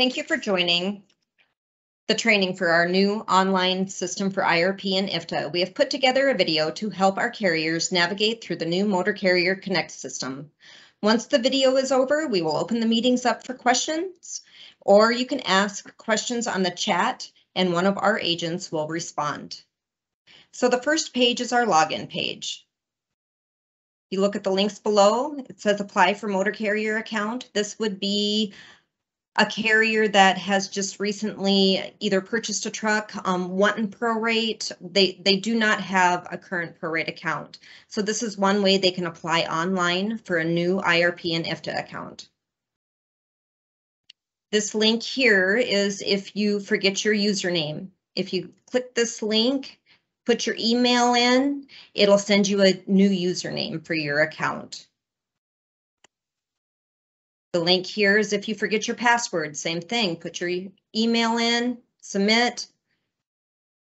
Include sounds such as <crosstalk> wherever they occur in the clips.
Thank you for joining the training for our new online system for IRP and IFTA. We have put together a video to help our carriers navigate through the new Motor Carrier Connect system. Once the video is over, we will open the meetings up for questions, or you can ask questions on the chat and one of our agents will respond. So the first page is our login page. You look at the links below, it says apply for motor carrier account. This would be a carrier that has just recently either purchased a truck, um, wanting prorate. They, they do not have a current prorate account. So this is one way they can apply online for a new IRP and IFTA account. This link here is if you forget your username. If you click this link, put your email in, it'll send you a new username for your account. The link here is if you forget your password, same thing, put your email in, submit,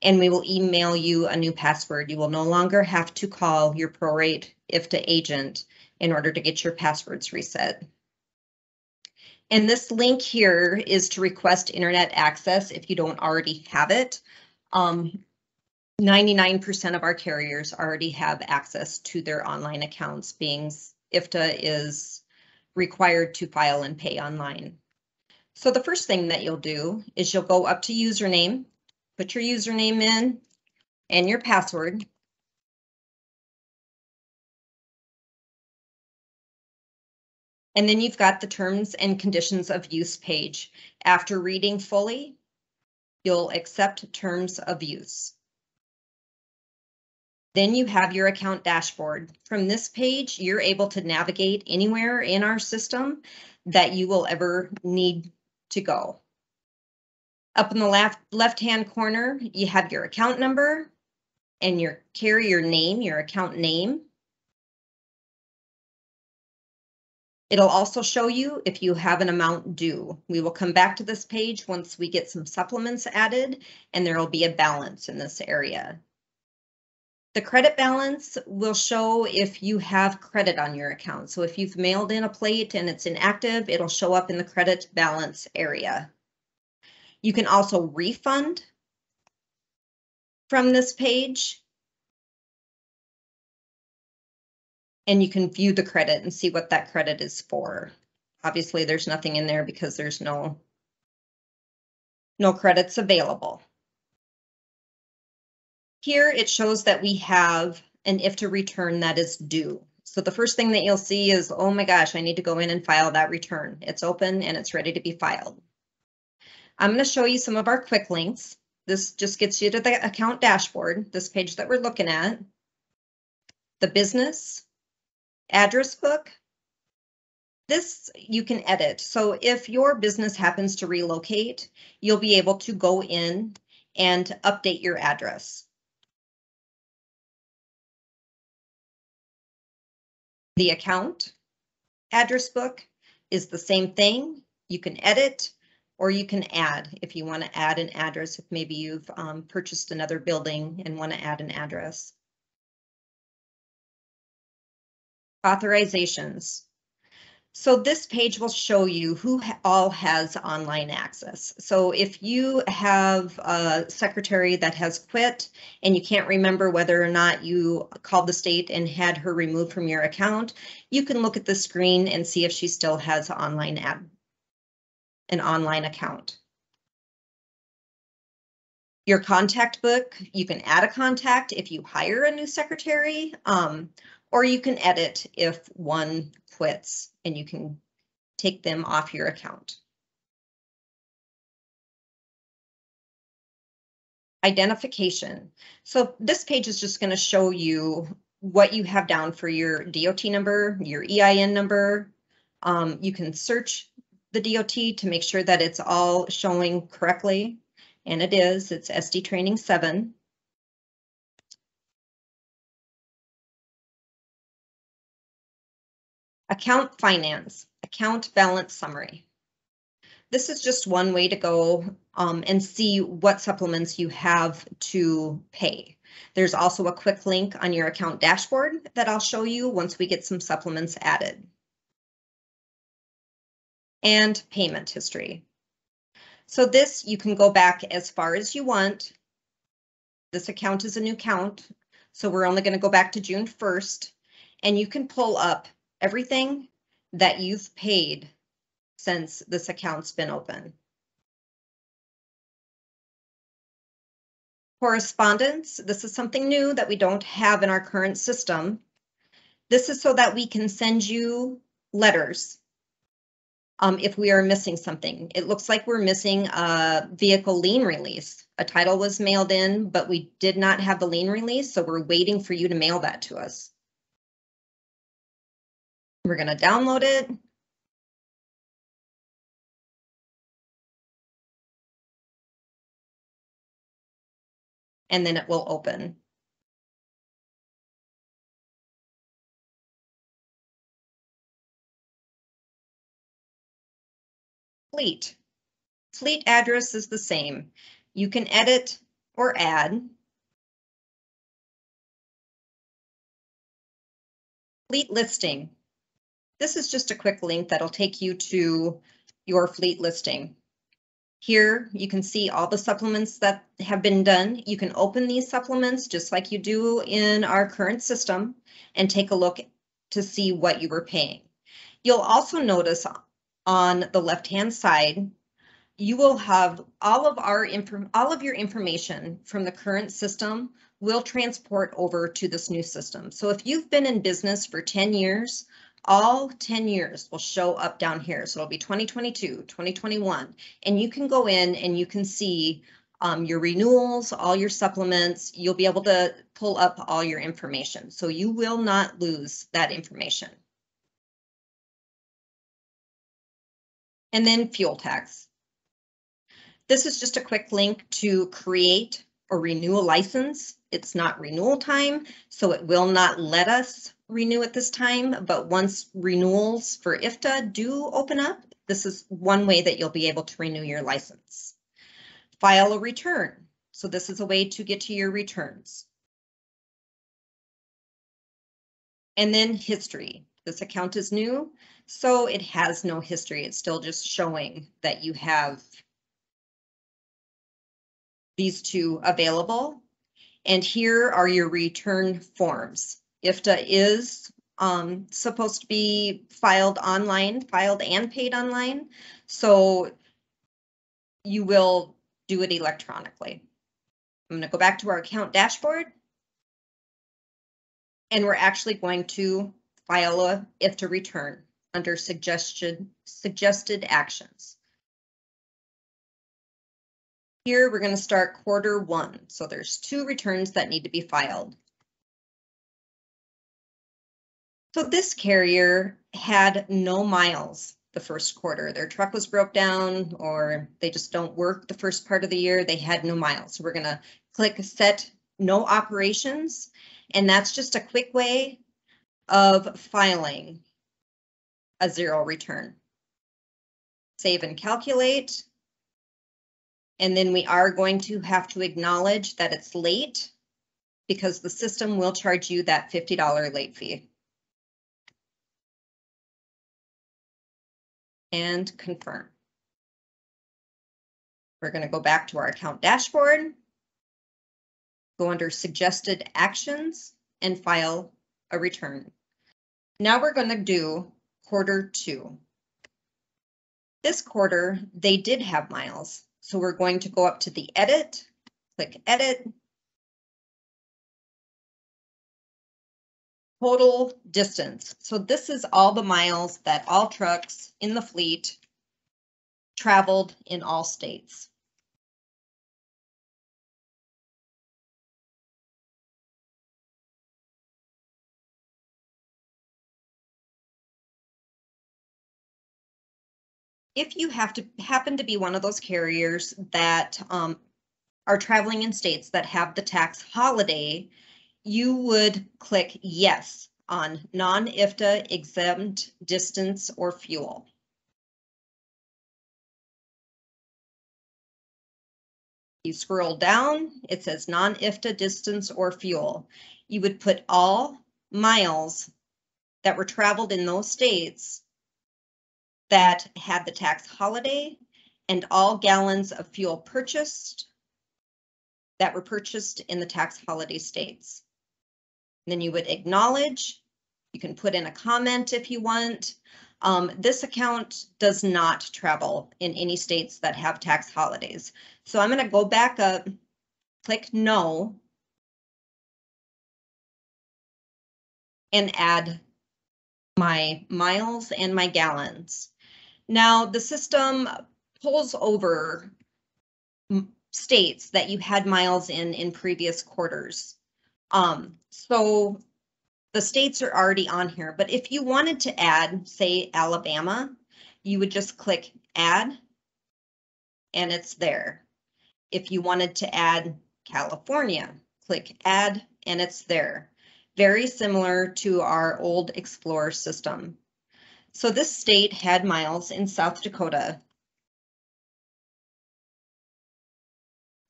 and we will email you a new password. You will no longer have to call your prorate IFTA agent in order to get your passwords reset. And this link here is to request internet access if you don't already have it. Um, 99% of our carriers already have access to their online accounts, being IFTA is required to file and pay online. So the first thing that you'll do is you'll go up to username, put your username in and your password. And then you've got the terms and conditions of use page. After reading fully, you'll accept terms of use. Then you have your account dashboard. From this page, you're able to navigate anywhere in our system that you will ever need to go. Up in the left left-hand corner, you have your account number and your carrier name, your account name. It'll also show you if you have an amount due. We will come back to this page once we get some supplements added and there will be a balance in this area. The credit balance will show if you have credit on your account. So if you've mailed in a plate and it's inactive, it'll show up in the credit balance area. You can also refund from this page. And you can view the credit and see what that credit is for. Obviously, there's nothing in there because there's no, no credits available. Here it shows that we have an IFTA return that is due. So the first thing that you'll see is, oh my gosh, I need to go in and file that return. It's open and it's ready to be filed. I'm going to show you some of our quick links. This just gets you to the account dashboard, this page that we're looking at. The business, address book. This you can edit. So if your business happens to relocate, you'll be able to go in and update your address. The account address book is the same thing. You can edit or you can add if you want to add an address, if maybe you've um, purchased another building and want to add an address. Authorizations. So this page will show you who all has online access. So if you have a secretary that has quit and you can't remember whether or not you called the state and had her removed from your account, you can look at the screen and see if she still has online an online account. Your contact book, you can add a contact if you hire a new secretary, um, or you can edit if one quits and you can take them off your account. Identification. So this page is just going to show you what you have down for your DOT number, your EIN number. Um, you can search the DOT to make sure that it's all showing correctly. And it is, it's SD Training 7. Account finance, account balance summary. This is just one way to go um, and see what supplements you have to pay. There's also a quick link on your account dashboard that I'll show you once we get some supplements added. And payment history. So this, you can go back as far as you want. This account is a new count, so we're only going to go back to June 1st. And you can pull up everything that you've paid since this account's been open. Correspondence, this is something new that we don't have in our current system. This is so that we can send you letters um, if we are missing something. It looks like we're missing a vehicle lien release. A title was mailed in, but we did not have the lien release, so we're waiting for you to mail that to us. We're going to download it. And then it will open. Fleet. Fleet address is the same. You can edit or add. Fleet listing. This is just a quick link that'll take you to your fleet listing. Here you can see all the supplements that have been done. You can open these supplements just like you do in our current system and take a look to see what you were paying. You'll also notice on the left-hand side, you will have all of our all of your information from the current system will transport over to this new system. So if you've been in business for 10 years, all 10 years will show up down here. So it'll be 2022, 2021, and you can go in and you can see um, your renewals, all your supplements. You'll be able to pull up all your information. So you will not lose that information. and then fuel tax. This is just a quick link to create or renew a license. It's not renewal time, so it will not let us renew at this time, but once renewals for IFTA do open up, this is one way that you'll be able to renew your license. File a return. So this is a way to get to your returns. And then history. This account is new, so it has no history. It's still just showing that you have these two available. And here are your return forms. IFTA is um, supposed to be filed online, filed and paid online. So you will do it electronically. I'm going to go back to our account dashboard. And we're actually going to file a IFTA return under suggestion, suggested actions. Here we're going to start quarter one. So there's two returns that need to be filed. So this carrier had no miles the first quarter. Their truck was broke down or they just don't work the first part of the year. They had no miles. So we're going to click set no operations. And that's just a quick way of filing a zero return. Save and calculate. And then we are going to have to acknowledge that it's late because the system will charge you that $50 late fee. And confirm. We're going to go back to our account dashboard, go under suggested actions and file a return. Now we're going to do quarter two. This quarter, they did have miles. So we're going to go up to the edit, click edit. Total distance. So this is all the miles that all trucks in the fleet traveled in all states. if you have to happen to be one of those carriers that um, are traveling in states that have the tax holiday, you would click yes on non-IFTA exempt distance or fuel. You scroll down, it says non-IFTA distance or fuel. You would put all miles that were traveled in those states that had the tax holiday and all gallons of fuel purchased that were purchased in the tax holiday states. Then you would acknowledge, you can put in a comment if you want. Um, this account does not travel in any states that have tax holidays. So I'm gonna go back up, click no. And add my miles and my gallons. Now, the system pulls over states that you had miles in in previous quarters. Um, so the states are already on here, but if you wanted to add, say, Alabama, you would just click add and it's there. If you wanted to add California, click add and it's there. Very similar to our old Explorer system. So this state had miles in South Dakota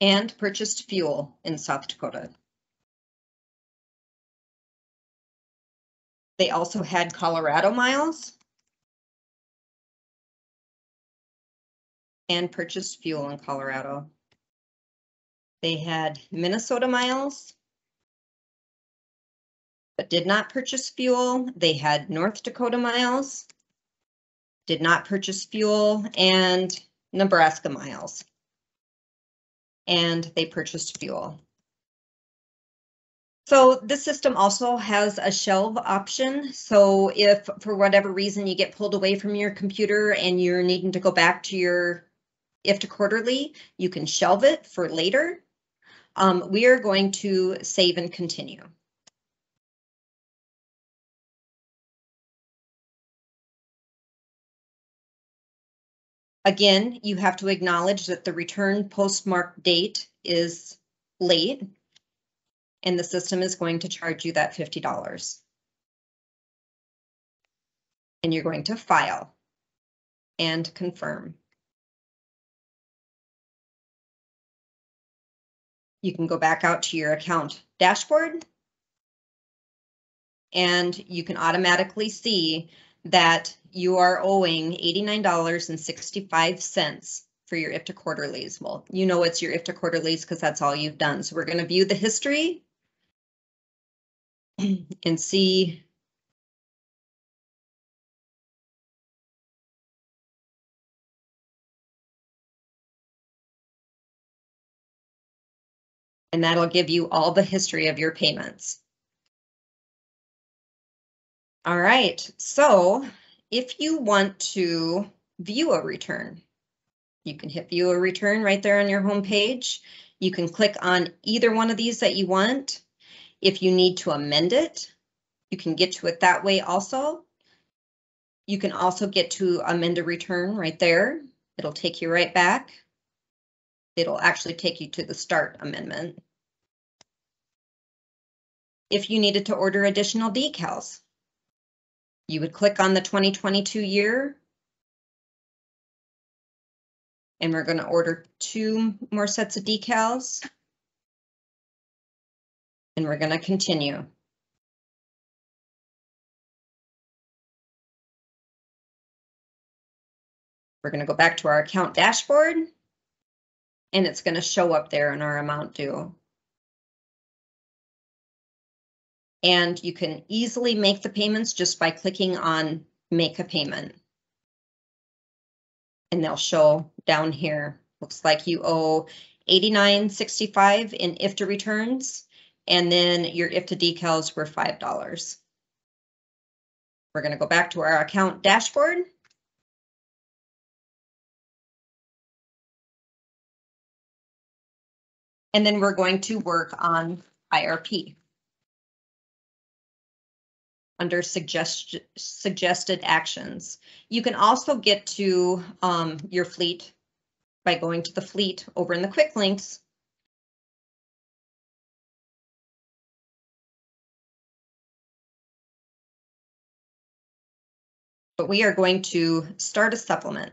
and purchased fuel in South Dakota. They also had Colorado miles and purchased fuel in Colorado. They had Minnesota miles but did not purchase fuel. They had North Dakota miles, did not purchase fuel, and Nebraska miles. And they purchased fuel. So this system also has a shelve option. So if for whatever reason you get pulled away from your computer and you're needing to go back to your IFTA quarterly, you can shelve it for later. Um, we are going to save and continue. Again, you have to acknowledge that the return postmark date is late and the system is going to charge you that $50. And you're going to file and confirm. You can go back out to your account dashboard and you can automatically see that you are owing $89.65 for your IFTA quarterlies. Well, you know it's your IFTA quarterlies because that's all you've done. So we're going to view the history <clears throat> and see and that'll give you all the history of your payments. All right, so if you want to view a return, you can hit view a return right there on your home page. You can click on either one of these that you want. If you need to amend it, you can get to it that way also. You can also get to amend a return right there. It'll take you right back. It'll actually take you to the start amendment. If you needed to order additional decals, you would click on the 2022 year. And we're going to order two more sets of decals. And we're going to continue. We're going to go back to our account dashboard. And it's going to show up there in our amount due. And you can easily make the payments just by clicking on make a payment. And they'll show down here. Looks like you owe 89.65 in IFTA returns, and then your IFTA decals were $5. We're going to go back to our account dashboard. And then we're going to work on IRP under suggest suggested actions. You can also get to um, your fleet by going to the fleet over in the quick links. But we are going to start a supplement.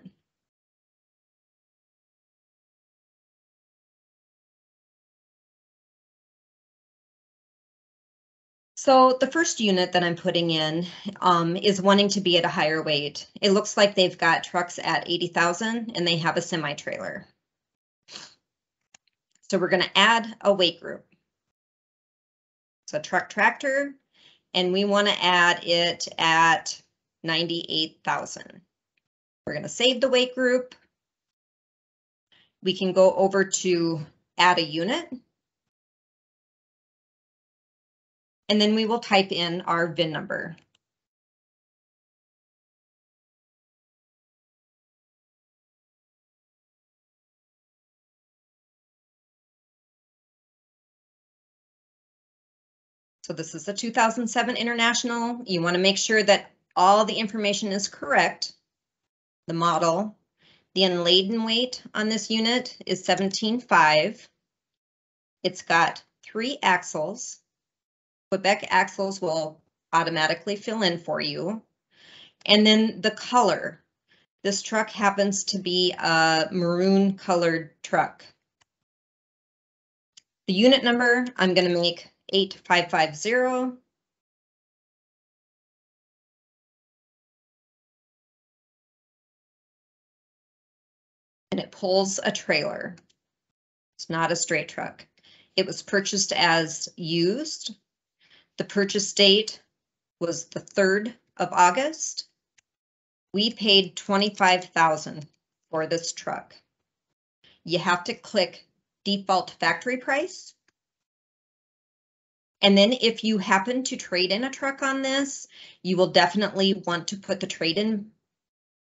So the first unit that I'm putting in um, is wanting to be at a higher weight. It looks like they've got trucks at 80,000 and they have a semi trailer. So we're going to add a weight group. So truck tractor, and we want to add it at 98,000. We're going to save the weight group. We can go over to add a unit. And then we will type in our VIN number. So this is a 2007 International. You want to make sure that all the information is correct. The model, the unladen weight on this unit is 17.5. It's got three axles. Quebec axles will automatically fill in for you. And then the color. This truck happens to be a maroon colored truck. The unit number, I'm going to make 8550. And it pulls a trailer. It's not a straight truck. It was purchased as used. The purchase date was the 3rd of August. We paid 25,000 for this truck. You have to click default factory price and then if you happen to trade in a truck on this, you will definitely want to put the trade in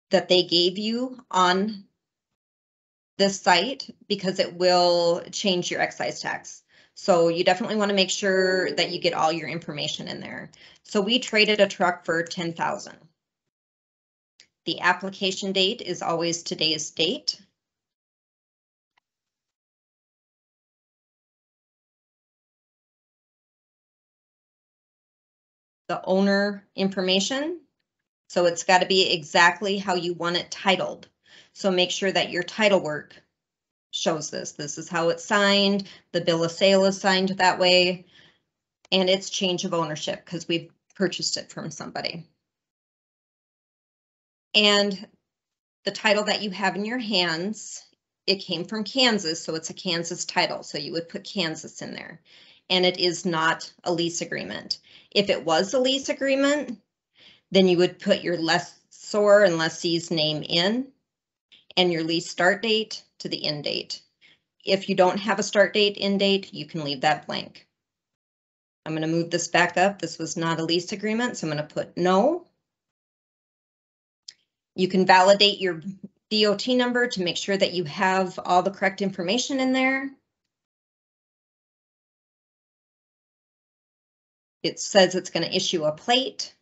that they gave you on this site because it will change your excise tax. So you definitely want to make sure that you get all your information in there. So we traded a truck for 10,000. The application date is always today's date. the owner information. So it's got to be exactly how you want it titled. So make sure that your title work shows this. This is how it's signed. The bill of sale is signed that way. And it's change of ownership because we've purchased it from somebody. And the title that you have in your hands, it came from Kansas, so it's a Kansas title. So you would put Kansas in there. And it is not a lease agreement. If it was a lease agreement, then you would put your lessor and lessee's name in and your lease start date to the end date. If you don't have a start date, end date, you can leave that blank. I'm going to move this back up. This was not a lease agreement, so I'm going to put no. You can validate your DOT number to make sure that you have all the correct information in there. It says it's going to issue a plate,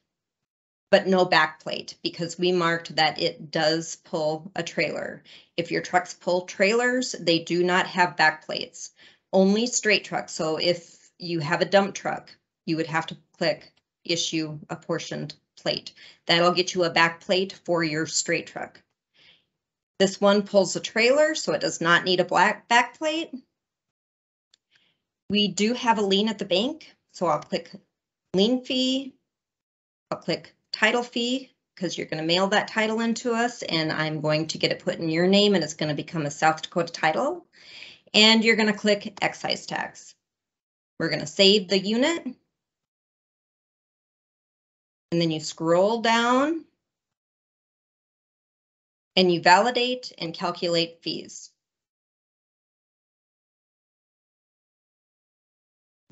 but no back plate because we marked that it does pull a trailer. If your trucks pull trailers, they do not have back plates, only straight trucks. So if you have a dump truck, you would have to click issue apportioned plate. That'll get you a back plate for your straight truck. This one pulls a trailer, so it does not need a black back plate. We do have a lien at the bank, so I'll click lien fee. I'll click title fee because you're going to mail that title into us and I'm going to get it put in your name and it's going to become a South Dakota title. And you're going to click excise tax. We're going to save the unit. And then you scroll down and you validate and calculate fees.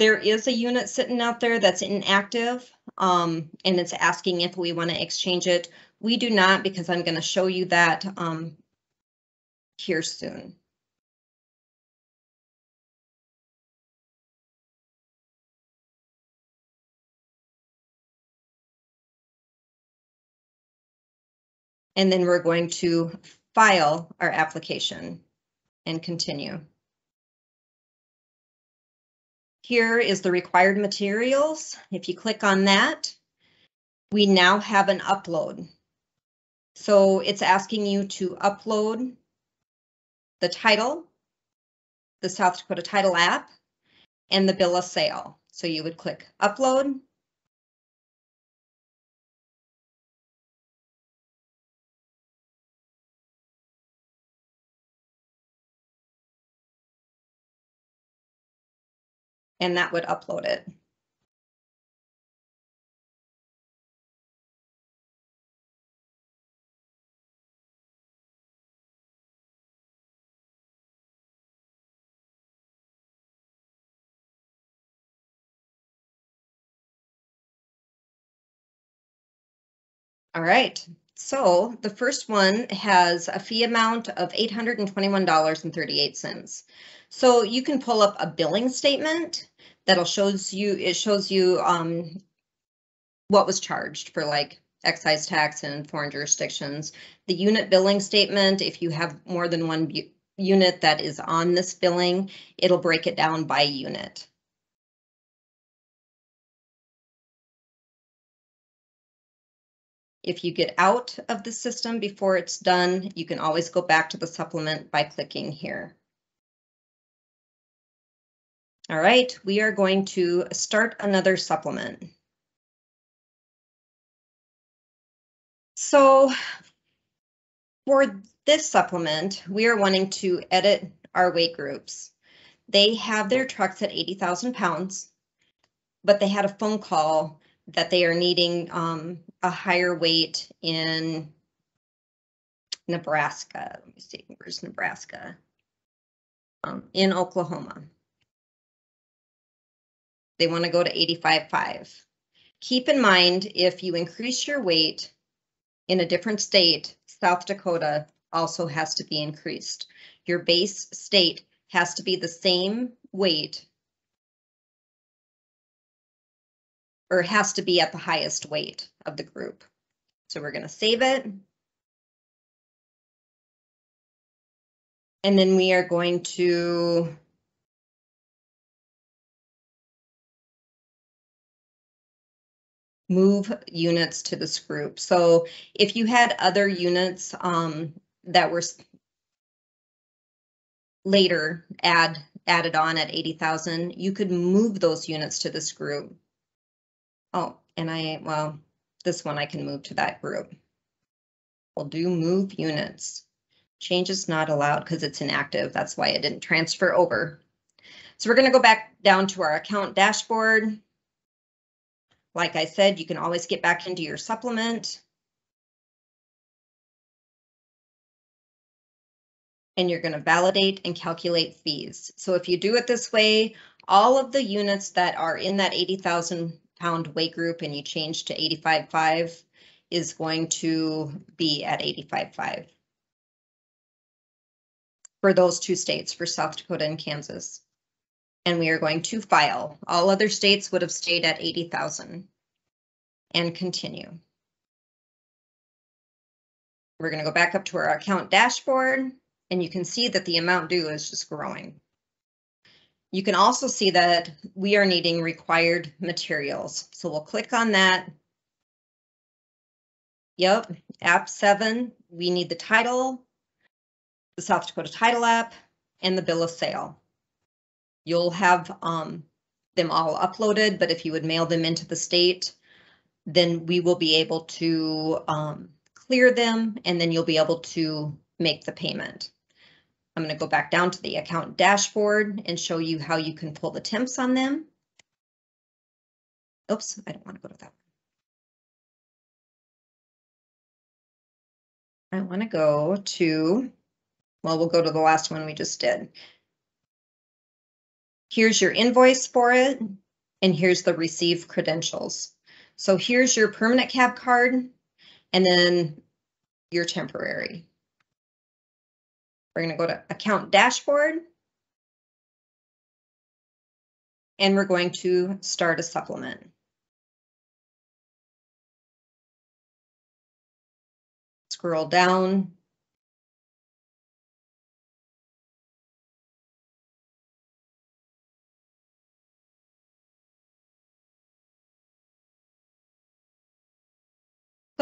there is a unit sitting out there that's inactive um, and it's asking if we want to exchange it. We do not because I'm going to show you that um, here soon. And then we're going to file our application and continue. Here is the required materials. If you click on that, we now have an upload. So it's asking you to upload the title, the South Dakota Title app, and the bill of sale. So you would click upload, and that would upload it. All right, so the first one has a fee amount of eight hundred and twenty-one dollars and thirty-eight cents. So you can pull up a billing statement that'll shows you, it shows you um what was charged for like excise tax in foreign jurisdictions. The unit billing statement, if you have more than one unit that is on this billing, it'll break it down by unit. If you get out of the system before it's done, you can always go back to the supplement by clicking here. All right, we are going to start another supplement. So for this supplement, we are wanting to edit our weight groups. They have their trucks at 80,000 pounds, but they had a phone call that they are needing um, a higher weight in Nebraska. Let me see, where's Nebraska? Um, in Oklahoma. They want to go to 85.5. Keep in mind, if you increase your weight in a different state, South Dakota also has to be increased. Your base state has to be the same weight or has to be at the highest weight of the group. So we're going to save it. And then we are going to move units to this group. So if you had other units um, that were later add added on at 80,000, you could move those units to this group. Oh, and I, well, this one I can move to that group. We'll do move units. Change is not allowed because it's inactive. That's why it didn't transfer over. So we're going to go back down to our account dashboard. Like I said, you can always get back into your supplement. And you're going to validate and calculate fees. So if you do it this way, all of the units that are in that 80,000 pound weight group and you change to 85.5 is going to be at 85.5 for those two states, for South Dakota and Kansas. And we are going to file. All other states would have stayed at 80,000 and continue. We're going to go back up to our account dashboard and you can see that the amount due is just growing. You can also see that we are needing required materials. So we'll click on that. Yep, app seven, we need the title, the South Dakota title app, and the bill of sale. You'll have um, them all uploaded, but if you would mail them into the state, then we will be able to um, clear them and then you'll be able to make the payment. I'm going to go back down to the account dashboard and show you how you can pull the temps on them. Oops, I don't want to go to that. I want to go to, well, we'll go to the last one we just did. Here's your invoice for it, and here's the receive credentials. So here's your permanent cab card, and then your temporary. We're going to go to account dashboard. And we're going to start a supplement. Scroll down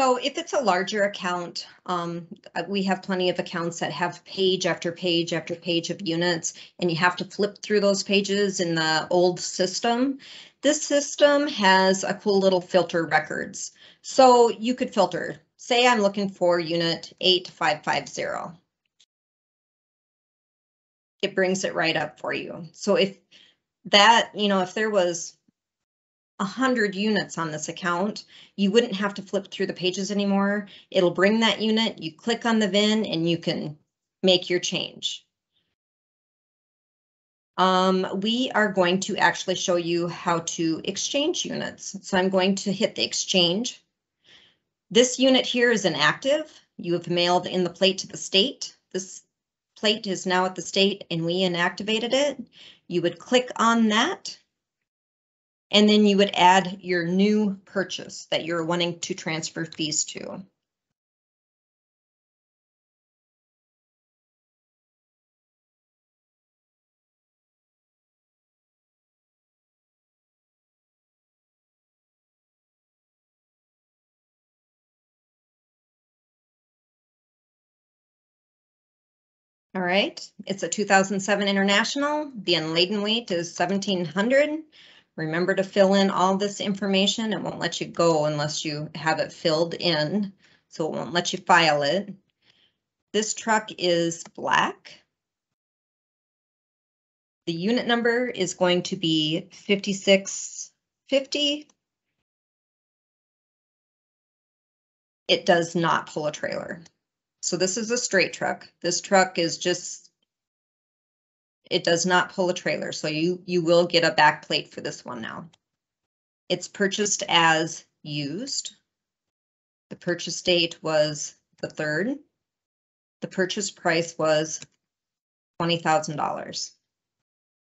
So if it's a larger account, um, uh, we have plenty of accounts that have page after page after page of units, and you have to flip through those pages in the old system. This system has a cool little filter records. So you could filter, say I'm looking for unit 8550. It brings it right up for you. So if that, you know, if there was a hundred units on this account, you wouldn't have to flip through the pages anymore. It'll bring that unit, you click on the VIN and you can make your change. Um, we are going to actually show you how to exchange units. So I'm going to hit the exchange. This unit here is inactive. You have mailed in the plate to the state. This plate is now at the state and we inactivated it. You would click on that. And then you would add your new purchase that you're wanting to transfer fees to. All right, it's a 2007 International. The unladen weight is 1700. Remember to fill in all this information. It won't let you go unless you have it filled in, so it won't let you file it. This truck is black. The unit number is going to be 5650. It does not pull a trailer. So this is a straight truck. This truck is just, it does not pull a trailer, so you, you will get a back plate for this one now. It's purchased as used. The purchase date was the third. The purchase price was twenty thousand dollars.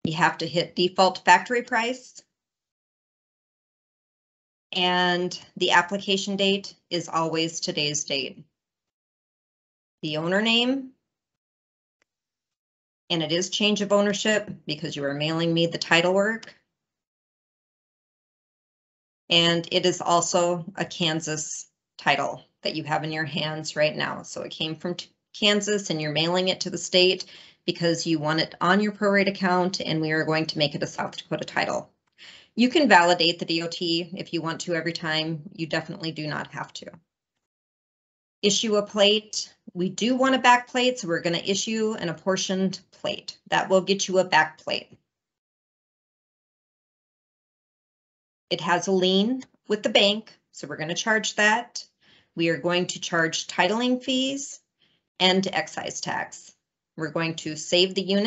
You have to hit default factory price. And the application date is always today's date the owner name. And it is change of ownership because you are mailing me the title work. And it is also a Kansas title that you have in your hands right now. So it came from Kansas and you're mailing it to the state because you want it on your prorate account and we are going to make it a South Dakota title. You can validate the DOT if you want to every time. You definitely do not have to. Issue a plate we do want a back plate, so we're going to issue an apportioned plate. That will get you a back plate. It has a lien with the bank, so we're going to charge that. We are going to charge titling fees and excise tax. We're going to save the unit.